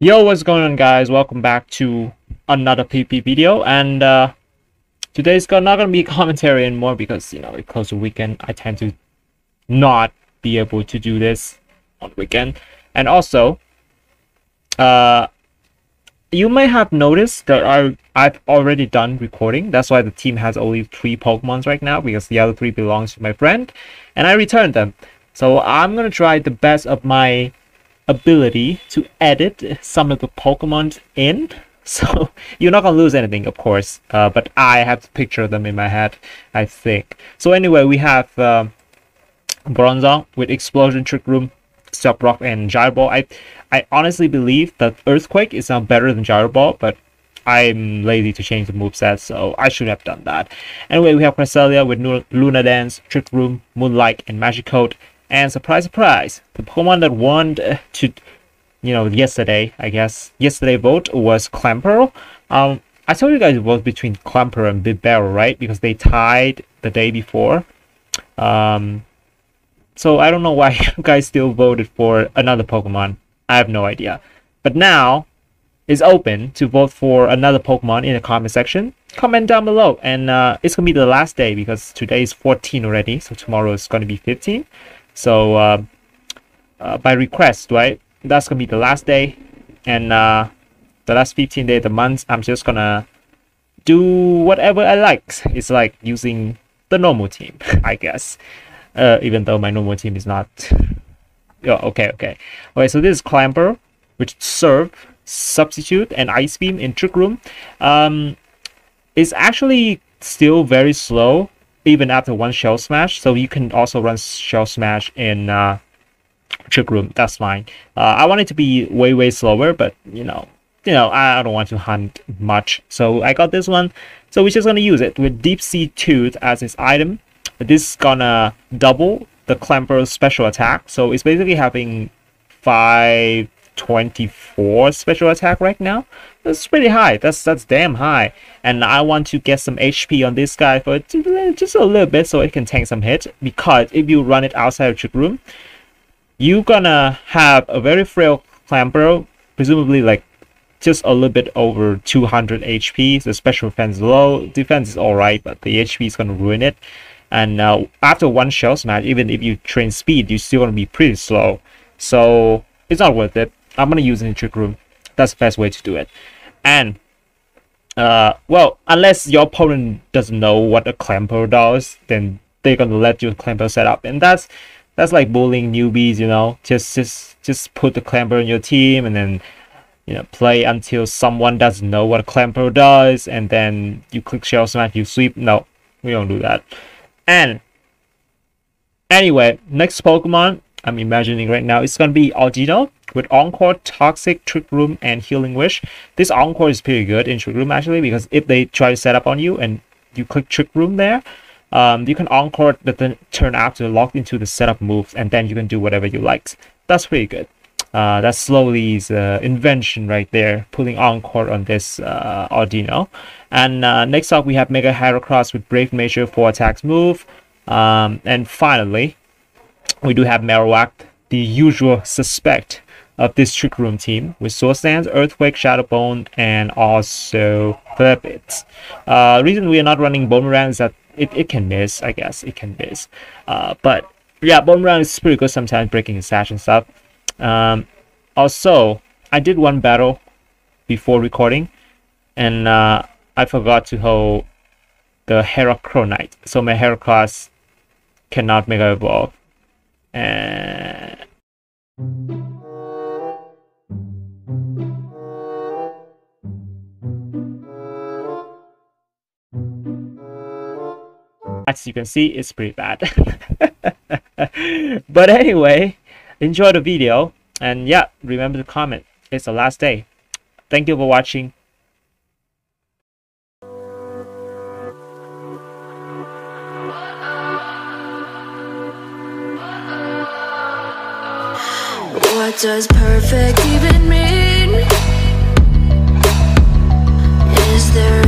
Yo, what's going on guys? Welcome back to another PP video and uh, today's not gonna be commentary anymore because you know it's close to weekend. I tend to not be able to do this on weekend. And also, uh, you may have noticed that I I've already done recording. That's why the team has only three Pokemons right now because the other three belongs to my friend, and I returned them. So I'm gonna try the best of my ability to edit some of the Pokemon in. So you're not gonna lose anything, of course. Uh, but I have to picture of them in my head, I think. So anyway, we have um, Bronzong with Explosion, Trick Room, Stealth Rock, and Gyro Ball. I, I honestly believe that Earthquake is now better than Gyro Ball, but I'm lazy to change the moveset, so I should have done that. Anyway, we have Cresselia with Luna Dance, Trick Room, Moonlight, and Magic Coat. And surprise, surprise, the Pokemon that won to, you know, yesterday, I guess, yesterday vote was Clamperl. Um, I told you guys it was between Clamperl and Bibarel, right? Because they tied the day before. Um, so I don't know why you guys still voted for another Pokemon. I have no idea. But now, it's open to vote for another Pokemon in the comment section. Comment down below, and uh, it's gonna be the last day because today is 14 already, so tomorrow is gonna be 15. So uh, uh, by request, right? That's gonna be the last day, and uh, the last 15 day of the month, I'm just gonna do whatever I like. It's like using the normal team, I guess. Uh, even though my normal team is not. Oh, okay, okay. Okay, so this is Clamperl, which Surf, substitute, and ice beam in trick room. Um, it's actually still very slow even after one shell smash. So you can also run shell smash in uh, trick room. That's fine. Uh, I want it to be way way slower, but you know, you know, I don't want to hunt much. So I got this one. So we're just gonna use it with Deep Sea Tooth as its item. This is gonna double the Clamperl's special attack. So it's basically having five 24 special attack right now. That's pretty high. That's that's damn high. And I want to get some HP on this guy for just a little bit so it can tank some hits. Because if you run it outside of trick room, you're gonna have a very frail Clamperl, presumably like just a little bit over 200 HP. The special defense is low. Defense is alright, but the HP is gonna ruin it. And uh, after one shell smash, even if you train speed, you're still gonna be pretty slow. So it's not worth it. I'm gonna use it in trick room. That's the best way to do it. And uh, well, unless your opponent doesn't know what a Clamperl does, then they're gonna let you Clamperl set up, and that's that's like bullying newbies, you know. Just just just put the Clamperl in your team, and then you know play until someone doesn't know what a Clamperl does, and then you click shell smash, you sweep. No, we don't do that. And anyway, next Pokemon I'm imagining right now is gonna be Audino with Encore, Toxic, Trick Room, and Healing Wish. This Encore is pretty good in Trick Room actually because if they try to set up on you and you click Trick Room there, um, you can Encore but then turn after locked into the setup moves and then you can do whatever you like. That's pretty good. Uh, that's Slowly's uh, invention right there, putting Encore on this uh, Audino. And uh, next up we have Mega Heracross with Brave Nature 4 attacks move. Um, and finally, we do have Marowak, the usual suspect of this Trick Room team with Swords Dance, Earthquake, Shadow Bone, and also Flare Blitz. Uh, reason we are not running Bonemerang is that it, it can miss, I guess. It can miss. Uh, but yeah, Bonemerang is pretty good sometimes breaking his sash and stuff. Um, also, I did one battle before recording, and uh, I forgot to hold the Heracronite. So my Heracross cannot Mega Evolve. And as you can see it's pretty bad. But anyway enjoy the video and yeah remember to comment. It's the last day. Thank you for watching. What does perfect even mean? Is there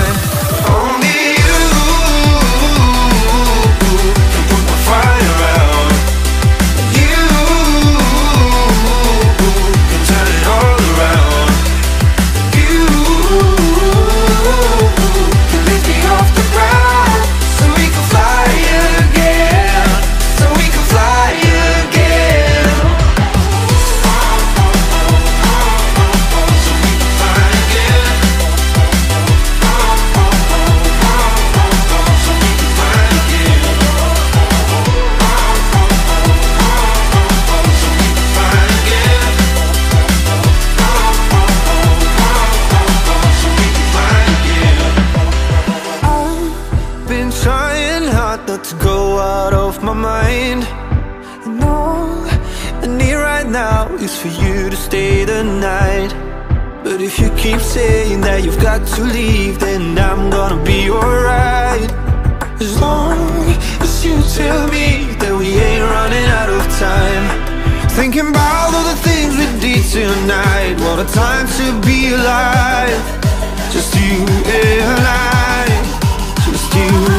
if you keep saying that you've got to leave Then I'm gonna be alright. As long as you tell me that we ain't running out of time. Thinking about all the things we did tonight. What a time to be alive. Just you and I. Just you